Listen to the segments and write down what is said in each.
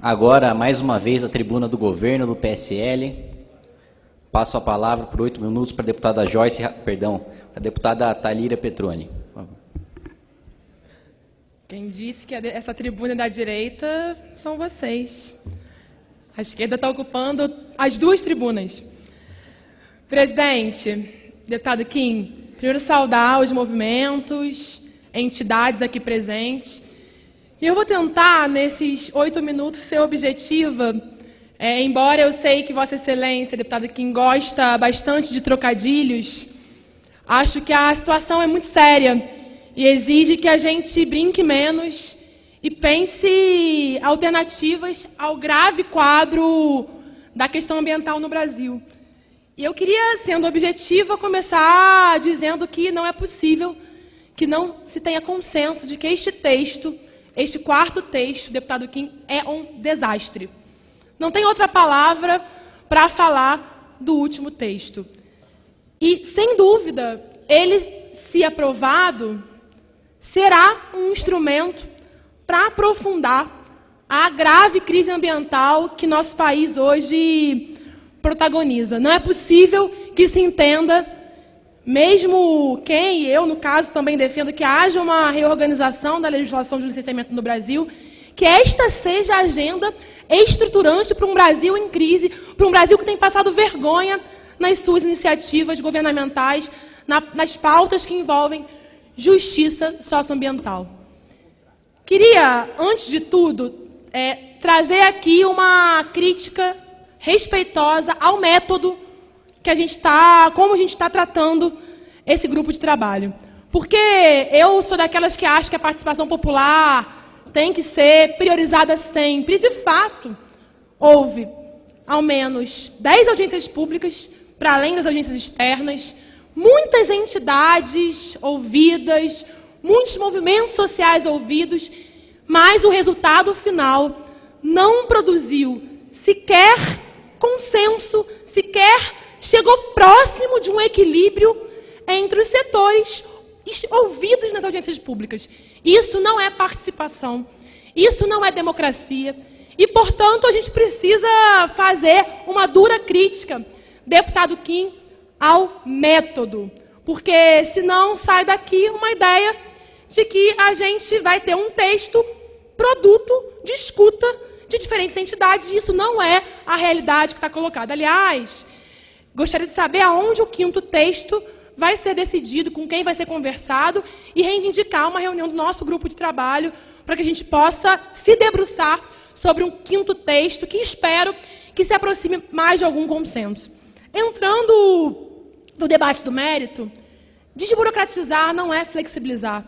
Agora, mais uma vez, a tribuna do governo do PSL. Passo a palavra por oito minutos para a deputada Joyce, perdão, a deputada Talíria Petroni. Quem disse que essa tribuna é da direita são vocês. A esquerda está ocupando as duas tribunas. Presidente, deputado Kim, primeiro saudar os movimentos, entidades aqui presentes. E eu vou tentar, nesses oito minutos, ser objetiva, é, embora eu sei que Vossa Excelência, deputado Kim, gosta bastante de trocadilhos, acho que a situação é muito séria e exige que a gente brinque menos e pense alternativas ao grave quadro da questão ambiental no Brasil. E eu queria, sendo objetiva, começar dizendo que não é possível que não se tenha consenso de que este texto, este quarto texto, deputado Kim, é um desastre. Não tem outra palavra para falar do último texto. E, sem dúvida, ele, se aprovado, será um instrumento para aprofundar a grave crise ambiental que nosso país hoje protagoniza. Não é possível que se entenda, mesmo quem, eu no caso também defendo que haja uma reorganização da legislação de licenciamento no Brasil, que esta seja a agenda estruturante para um Brasil em crise, para um Brasil que tem passado vergonha nas suas iniciativas governamentais, na, nas pautas que envolvem justiça socioambiental. Queria, antes de tudo, é, trazer aqui uma crítica respeitosa ao método que a gente está, como a gente está tratando esse grupo de trabalho. Porque eu sou daquelas que acham que a participação popular tem que ser priorizada sempre. E, de fato, houve ao menos 10 audiências públicas, para além das audiências externas, muitas entidades ouvidas, muitos movimentos sociais ouvidos, mas o resultado final não produziu sequer consenso, sequer chegou próximo de um equilíbrio entre os setores ouvidos nas audiências públicas. Isso não é participação, isso não é democracia. E, portanto, a gente precisa fazer uma dura crítica, deputado Kim, ao método. Porque senão sai daqui uma ideia de que a gente vai ter um texto produto de escuta de diferentes entidades, isso não é a realidade que está colocada. Aliás, gostaria de saber aonde o quinto texto vai ser decidido, com quem vai ser conversado, e reivindicar uma reunião do nosso grupo de trabalho para que a gente possa se debruçar sobre um quinto texto que espero que se aproxime mais de algum consenso. Entrando no debate do mérito, desburocratizar não é flexibilizar.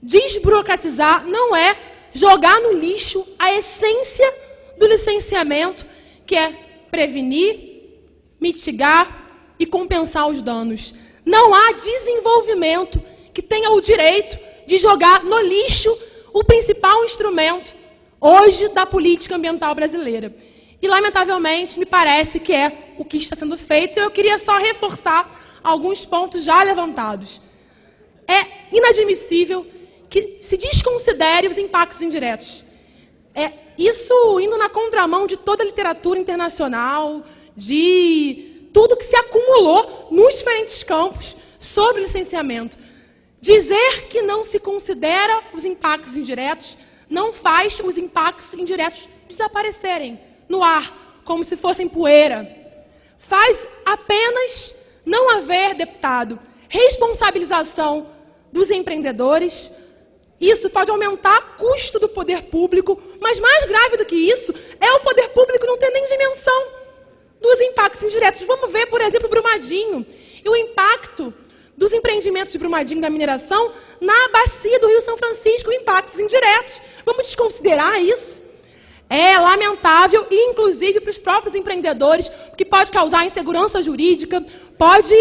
Desburocratizar não é jogar no lixo a essência do licenciamento, que é prevenir, mitigar e compensar os danos. Não há desenvolvimento que tenha o direito de jogar no lixo o principal instrumento hoje da política ambiental brasileira. E, lamentavelmente, me parece que é o que está sendo feito. Eu queria só reforçar alguns pontos já levantados. É inadmissível que se desconsidere os impactos indiretos. É, isso indo na contramão de toda a literatura internacional, de tudo que se acumulou nos diferentes campos sobre licenciamento. Dizer que não se considera os impactos indiretos não faz os impactos indiretos desaparecerem no ar, como se fossem poeira. Faz apenas não haver, deputado, responsabilização dos empreendedores, isso pode aumentar o custo do poder público, mas mais grave do que isso é o poder público não ter nem dimensão dos impactos indiretos. Vamos ver, por exemplo, Brumadinho e o impacto dos empreendimentos de Brumadinho da mineração na bacia do Rio São Francisco, impactos indiretos. Vamos desconsiderar isso? É lamentável, e inclusive para os próprios empreendedores, porque pode causar insegurança jurídica, pode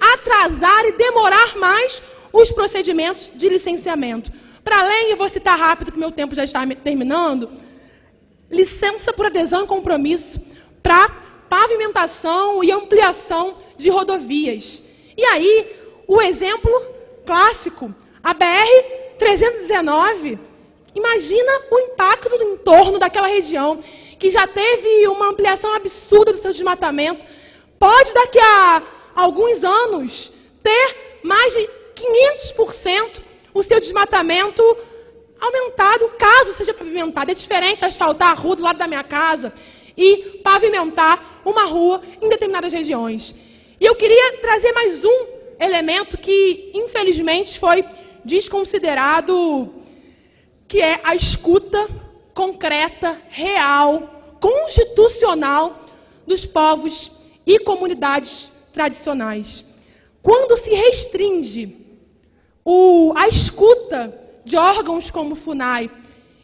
atrasar e demorar mais os procedimentos de licenciamento. Para além, eu vou citar rápido, que meu tempo já está terminando, licença por adesão e compromisso para pavimentação e ampliação de rodovias. E aí, o exemplo clássico, a BR-319, Imagina o impacto do entorno daquela região, que já teve uma ampliação absurda do seu desmatamento. Pode, daqui a alguns anos, ter mais de 500% o seu desmatamento aumentado, caso seja pavimentado. É diferente asfaltar a rua do lado da minha casa e pavimentar uma rua em determinadas regiões. E eu queria trazer mais um elemento que, infelizmente, foi desconsiderado, que é a escuta concreta, real, constitucional dos povos e comunidades tradicionais. Quando se restringe o, a escuta de órgãos como FUNAI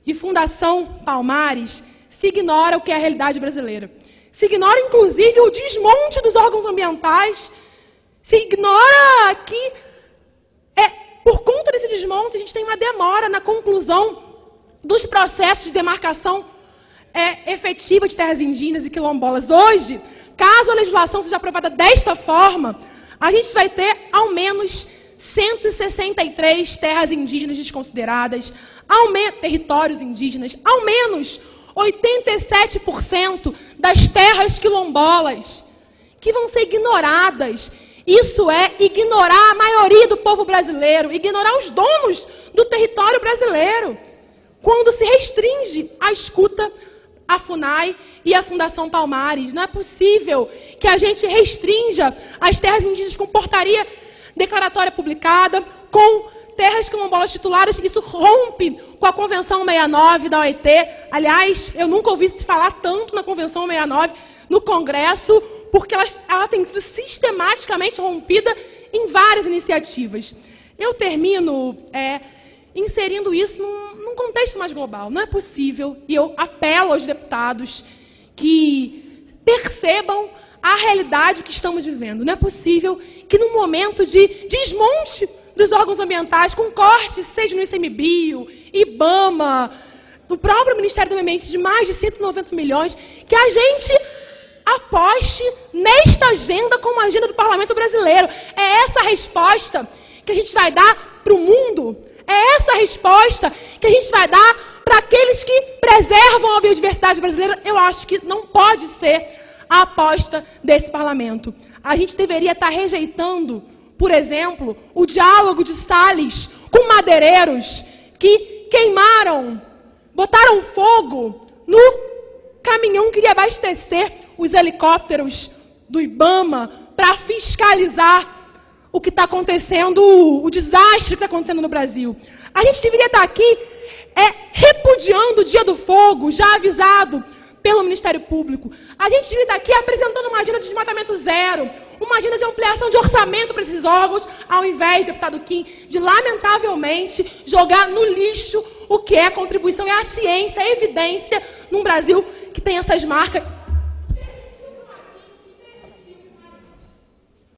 e Fundação Palmares, se ignora o que é a realidade brasileira. Se ignora, inclusive, o desmonte dos órgãos ambientais. Se ignora que, é, por conta desse desmonte, a gente tem uma demora na conclusão dos processos de demarcação é, efetiva de terras indígenas e quilombolas. Hoje, caso a legislação seja aprovada desta forma, a gente vai ter ao menos 163 terras indígenas desconsideradas, ao territórios indígenas, ao menos 87% das terras quilombolas que vão ser ignoradas. Isso é ignorar a maioria do povo brasileiro, ignorar os donos do território brasileiro. Quando se restringe a escuta a FUNAI e a Fundação Palmares. Não é possível que a gente restrinja as terras indígenas com portaria declaratória publicada, com terras quilombolas titulares, isso rompe com a Convenção 69 da OIT. Aliás, eu nunca ouvi se falar tanto na Convenção 69 no Congresso, porque ela, ela tem sido sistematicamente rompida em várias iniciativas. Eu termino é, inserindo isso num, num contexto mais global. Não é possível, e eu apelo aos deputados que percebam a realidade que estamos vivendo. Não é possível que, num momento de desmonte dos órgãos ambientais, com cortes, seja no ICMBio, IBAMA, no próprio Ministério do Meio Ambiente, de mais de 190 milhões, que a gente aposte nesta agenda como agenda do Parlamento Brasileiro. É essa a resposta que a gente vai dar para o mundo. É essa a resposta que a gente vai dar para aqueles que preservam a biodiversidade brasileira. Eu acho que não pode ser a aposta desse parlamento. A gente deveria estar rejeitando, por exemplo, o diálogo de Salles com madeireiros que queimaram, botaram fogo no caminhão que iria abastecer os helicópteros do Ibama para fiscalizar o que está acontecendo, o desastre que está acontecendo no Brasil. A gente deveria estar aqui é, repudiando o dia do fogo, já avisado pelo Ministério Público. A gente estar aqui apresentando uma agenda de desmatamento zero, uma agenda de ampliação de orçamento para esses órgãos, ao invés, deputado Kim, de lamentavelmente jogar no lixo o que é contribuição, é a ciência, a evidência num Brasil que tem essas marcas